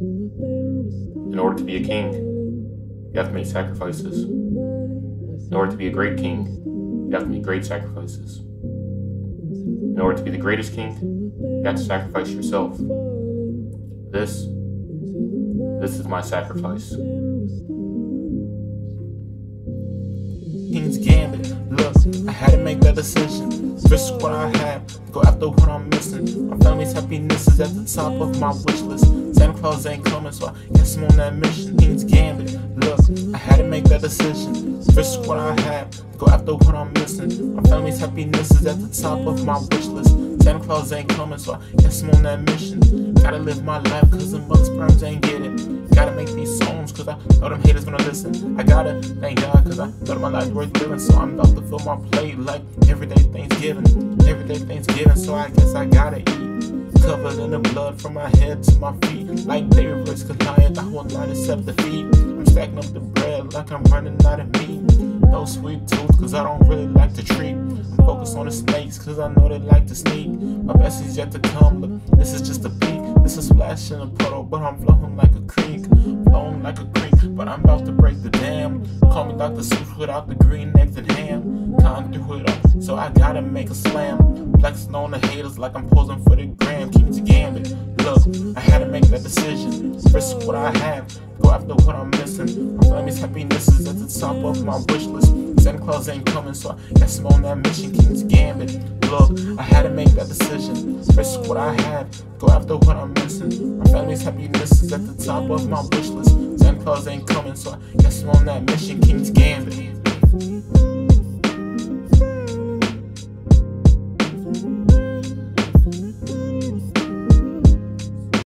In order to be a king, you have to make sacrifices. In order to be a great king, you have to make great sacrifices. In order to be the greatest king, you have to sacrifice yourself. This, this is my sacrifice. King's Gambit. Look, decision. Risk what I have, go after what I'm missing. My family's happiness is at the top of my wish list. Santa Claus ain't coming, so I guess I'm on that mission. King's Gambit. Look, I had to make that decision. Risk what I have, go after what I'm missing. My family's happiness is at the top of my wish list. Santa Claus ain't coming, so I guess I'm on that mission. Gotta live my life, cause the bucks sperms ain't get it. Gotta make these songs, cause I know them haters gonna listen. I gotta thank God, cause I know my life's worth living. So I'm about to fill my plate like everyday Thanksgiving. Everyday Thanksgiving, so I guess I gotta eat. Covered in the blood from my head to my feet. Like David versus Goliath, I will except the feet. I'm stacking up the bread like I'm running out of meat. No sweet tooth, cause I don't really like to treat. I'm focused on the snakes, cause I know they like to sneak. My best is yet to come, but this is just a peek. This is splash in a puddle, but I'm flowing like a creek. Flowing like a creek, but I'm about to break the dam. Call me Dr. Seuss without the green eggs and ham. Time through it up, so I gotta make a slam. Flexing on the haters like I'm posing for the gram. King's Gambit. Look, I had to make that decision. Risk what I have, go after what I'm missing happinesses at the top of my wish list. Santa Claus ain't coming, so I guess I'm on that mission. King's Gambit. Look, I had to make that decision. Risk what I had, go after what I'm missing. My family's happiness is at the top of my wish list. Santa Claus ain't coming, so I guess I'm on that mission. King's Gambit.